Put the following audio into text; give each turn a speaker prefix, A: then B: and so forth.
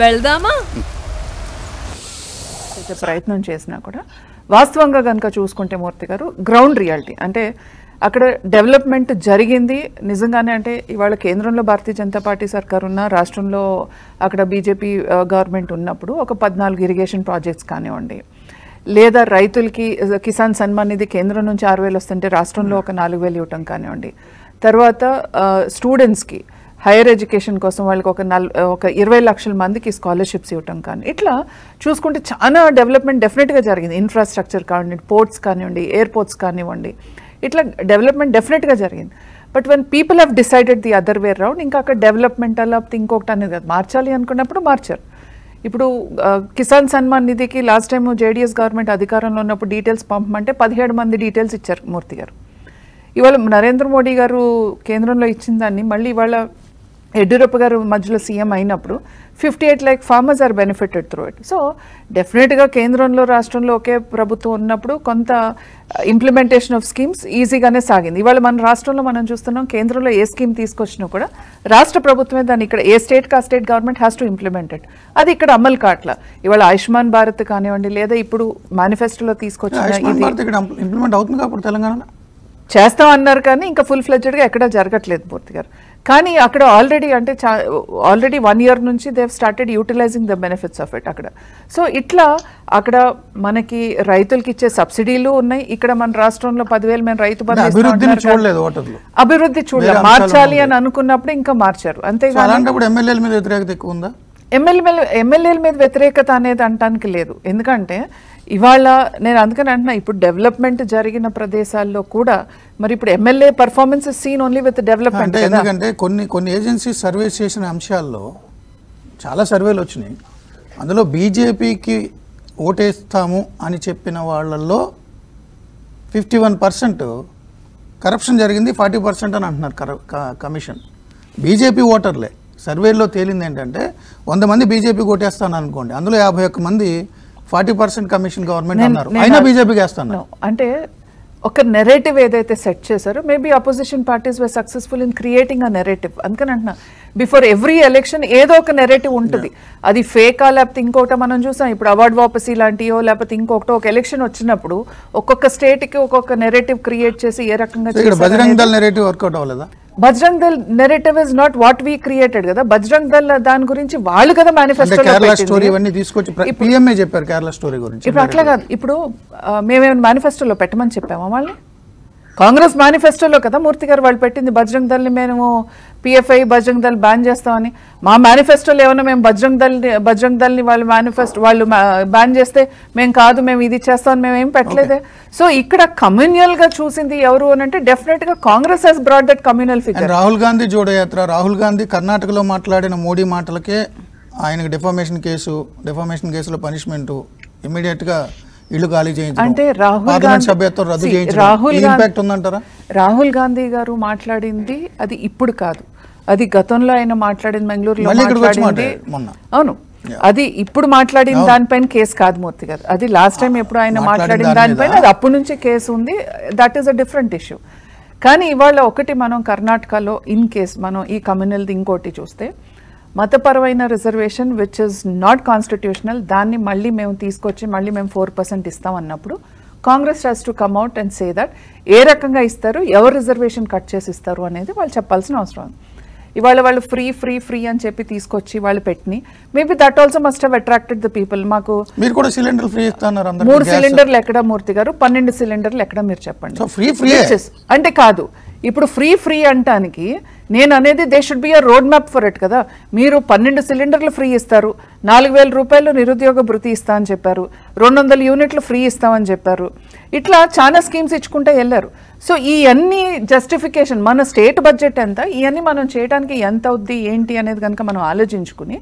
A: వెళ్దామా?
B: ప్రయత్నం చేసినా కూడా వాస్తవంగా కనుక చూసుకుంటే మూర్తి గారు గ్రౌండ్ రియాలిటీ అంటే అక్కడ డెవలప్మెంట్ జరిగింది. నిజంగానే అంటే ఇవాళ కేంద్రంలో భారతీయ జనతా పార్టీ సర్కార్ ఉన్న రాష్ట్రంలో అక్కడ బీజేపీ గవర్నమెంట్ ఉన్నప్పుడు ఒక పద్నాలుగు ఇరిగేషన్ ప్రాజెక్ట్స్ కానివ్వండి లేదా రైతులకి కిసాన్ సన్మాన్ నిధి కేంద్రం నుంచి ఆరు వేలు వస్తుంటే రాష్ట్రంలో ఒక నాలుగు వేలు ఇవ్వటం కానివ్వండి తర్వాత స్టూడెంట్స్కి హైయర్ ఎడ్యుకేషన్ కోసం వాళ్ళకి ఒక నల్ ఒక ఇరవై లక్షల మందికి స్కాలర్షిప్స్ ఇవ్వటం కానీ ఇట్లా చూసుకుంటే చాలా డెవలప్మెంట్ డెఫినెట్గా జరిగింది. ఇన్ఫ్రాస్ట్రక్చర్ కానివ్వండి పోర్ట్స్ కానివ్వండి ఎయిర్పోర్ట్స్ కానివ్వండి ఇట్లా డెవలప్మెంట్ డెఫినెట్గా జరిగింది. But one people have decided the other way round ఇంకా అక్కడ డెవలప్మెంట్ అలా ఇంకొకటి అనేది కాదు. మార్చాలి అనుకున్నప్పుడు మార్చారు. ఇప్పుడు కిసాన్ సన్మాన్ నిధికి లాస్ట్ టైం జేడీఎస్ గవర్నమెంట్ అధికారంలో ఉన్నప్పుడు డీటెయిల్స్ పంపమంటే పదిహేడు మంది డీటెయిల్స్ ఇచ్చారు మూర్తి గారు. ఇవాళ నరేంద్ర మోడీ గారు కేంద్రంలో ఇచ్చిన దాన్ని మళ్ళీ ఇవాళ యడ్యూరప్ప గారు మధ్యలో సీఎం అయినప్పుడు fifty eight like farmers are benefited through it so డెఫినెట్గా కేంద్రంలో రాష్ట్రంలో ఒకే ప్రభుత్వం ఉన్నప్పుడు కొంత ఇంప్లిమెంటేషన్ ఆఫ్ స్కీమ్స్ ఈజీగానే సాగింది. ఇవాళ మన రాష్ట్రంలో మనం చూస్తున్నాం కేంద్రంలో ఏ స్కీమ్ తీసుకొచ్చినా కూడా రాష్ట్ర ప్రభుత్వమే దాన్ని ఇక్కడ ఏ స్టేట్ కా state government has to implemented అది ఇక్కడ అమలు కావట్లా ఇవాళ ఆయుష్మాన్ భారత్ కానివ్వండి లేదా ఇప్పుడు మేనిఫెస్టోలో తీసుకొచ్చిన ఇది
C: ఇంప్లిమెంట్ అవుతుంది కాబట్టి
B: చేస్తాం అన్నారు కానీ ఇంకా ఫుల్ ఫ్లెడ్జెడ్గా ఎక్కడా జరగట్లేదు పూర్తి గారు కానీ అక్కడ ఆల్రెడీ అంటే ఆల్రెడీ వన్ ఇయర్ నుంచి they've started utilizing the benefits of it అక్కడ. సో ఇట్లా అక్కడ మనకి రైతులకి ఇచ్చే సబ్సిడీలు ఉన్నాయి. ఇక్కడ మన రాష్ట్రంలో పదివేలు మేము రైతు
C: చూడలేదు
B: అభివృద్ధి చూడాలి.
C: వేరే అంశాలు
B: మార్చాలి. అని అనుకున్నప్పుడు ఇంకా మార్చారు. అంతేగాని
C: అలాంటప్పుడు ఎమ్మెల్యేల మీద వ్యతిరేకత ఎక్కువ ఉందా?
B: ఎమ్మెల్యే ఎమ్మెల్యేల మీద వ్యతిరేకత అనేది అంటానికి లేదు. ఎందుకంటే ఇవాళ నేను అందుకని అంటున్నా ఇప్పుడు డెవలప్మెంట్ జరిగిన ప్రదేశాల్లో కూడా మరి ఇప్పుడు MLA performance seen only with development
C: ఎందుకంటే కొన్ని కొన్ని ఏజెన్సీస్ సర్వే చేసిన అంశాల్లో చాలా సర్వేలు వచ్చినాయి. అందులో బీజేపీకి ఓటేస్తాము అని చెప్పిన వాళ్ళల్లో ఫిఫ్టీ వన్ పర్సెంట్ కరప్షన్ జరిగింది ఫార్టీ పర్సెంట్ అని అంటున్నారు కమిషన్ బీజేపీ ఓటర్లే. సర్వేలో తేలింది ఏంటంటే వంద మంది బీజేపీకి ఓటేస్తాను అనుకోండి అందులో యాభై ఒక్క మంది ఫార్టీ పర్సెంట్ కమిషన్ గవర్నమెంట్
B: నేను-
C: అన్నారు.
B: నేను
C: అయినా బీజేపీకి వేస్తాను.
B: అంటే ఒక నెరేటివ్ ఏదైతే సెట్ చేశారో maybe opposition parties were successful in creating a narrative అందుకని అంటున్నా బిఫోర్ ఎవ్రీ ఎలక్షన్ ఏదో ఒక నెరేటివ్ ఉంటుంది. అది ఫేకా లేకపోతే ఇంకోట మనం చూసాం. ఇప్పుడు అవార్డ్ వాపసీ లాంటియో లేకపోతే ఇంకొకటి ఒక ఎలక్షన్ వచ్చినప్పుడు ఒక్కొక్క స్టేట్కి ఒక్కొక్క నెరేటివ్ క్రియేట్ చేసి ఏ రకంగా
C: బజరంగ్ దళ్ నెరేటివ్ వర్కౌట్ అవ్వలేదా?
B: Bajrang Dal narrative is not what we created కదా. బజరంగ్ దల్ దాని గురించి వాళ్ళు కదా మేనిఫెస్టో
C: కేరళ స్టోరీ ఇవన్నీ తీసుకొచ్చి పిఎంఏ చెప్పారు కేరళ స్టోరీ గురించి?
B: ఇప్పుడు అట్లా కాదు. ఇప్పుడు మేమేమైనా మేనిఫెస్టోలో పెట్టమని చెప్పామా వాళ్ళని? కాంగ్రెస్ మేనిఫెస్టోలో కదా మూర్తి గారు వాళ్ళు పెట్టింది బజరంగ్ దల్ని మేము పిఎఫ్ఐ బజరంగ్ దళ్ బ్యాన్ చేస్తామని. మా మేనిఫెస్టోలో ఏమైనా మేము బజరంగ్ దల్ని బజరంగ్ దల్ని వాళ్ళు మేనిఫెస్టో వాళ్ళు బ్యాన్ చేస్తే మేము కాదు మేము ఇది చేస్తామని మేము ఏం పెట్టలేదే. సో ఇక్కడ కమ్యూనియల్గా చూసింది ఎవరు అని అంటే డెఫినెట్గా Congress has brought that communal figure
C: Rahul Gandhi Jodo Yatra Rahul Gandhi కర్ణాటకలో మాట్లాడిన మోడీ మాటలకే ఆయనకు డిఫామేషన్ కేసు డిఫామేషన్ కేసులో పనిష్మెంట్ ఇమీడియట్గా ఇల్లు ఖాళీ చేయించడం.
B: అంటే రాహుల్
C: సభ్యత్వం రద్దు
B: రాహుల్
C: ఇంపాక్ట్ ఉందంటారా?
B: రాహుల్ గాంధీ గారు మాట్లాడింది అది ఇప్పుడు కాదు. అది గతంలో ఆయన మాట్లాడింది బెంగళూరులో మాట్లాడింది. అవును. అది ఇప్పుడు మాట్లాడిన దానిపైన కేసు కాదు మూర్తి గారు. అది లాస్ట్ టైం ఎప్పుడు ఆయన
C: మాట్లాడిన
B: మాట్లాడిన
C: దాని
B: దానిపైన? అది అప్పటి నుంచే కేసు ఉంది. That is a different issue కానీ ఇవాళ ఒకటి మనం కర్ణాటకలో ఇన్ కేస్ మనం ఈ కమ్యూనల్ది ఇంకోటి చూస్తే మతపరమైన reservation which is not constitutional దాన్ని మళ్ళీ మేము తీసుకొచ్చి మళ్ళీ మేము ఫోర్ పర్సెంట్ ఇస్తాం అన్నప్పుడు Congress has to come out and say that ఏ రకంగా ఇస్తారు ఎవరు రిజర్వేషన్ కట్ చేసి ఇస్తారు అనేది వాళ్ళు చెప్పాల్సిన అవసరం. ఉంది. ఇవాళ వాళ్ళు ఫ్రీ ఫ్రీ ఫ్రీ అని చెప్పి తీసుకొచ్చి వాళ్ళు పెట్టిని. Maybe that also must have attracted the people మాకు
C: మీరు కూడా సిలిండర్ ఫ్రీ ఇస్తున్నారు
B: మూడు. సిలిండర్లు ఎక్కడ మూర్తి గారు? పన్నెండు సిలిండర్లు ఎక్కడ మీరు చెప్పండి. అంటే కాదు. ఇప్పుడు ఫ్రీ ఫ్రీ అంటానికి నేను అనేది they should be a road map for it కదా. మీరు పన్నెండు సిలిండర్లు ఫ్రీ ఇస్తారు. నాలుగు వేల రూపాయలు నిరుద్యోగ భృతి ఇస్తా అని చెప్పారు. రెండు వందల యూనిట్లు ఫ్రీ ఇస్తామని చెప్పారు. ఇట్లా చాలా స్కీమ్స్ ఇచ్చుకుంటే వెళ్ళారు. సో ఈ అన్ని జస్టిఫికేషన్ మన స్టేట్ బడ్జెట్ ఎంత? ఇవన్నీ మనం చేయడానికి ఎంత అవుద్ది ఏంటి అనేది కనుక మనం ఆలోచించుకుని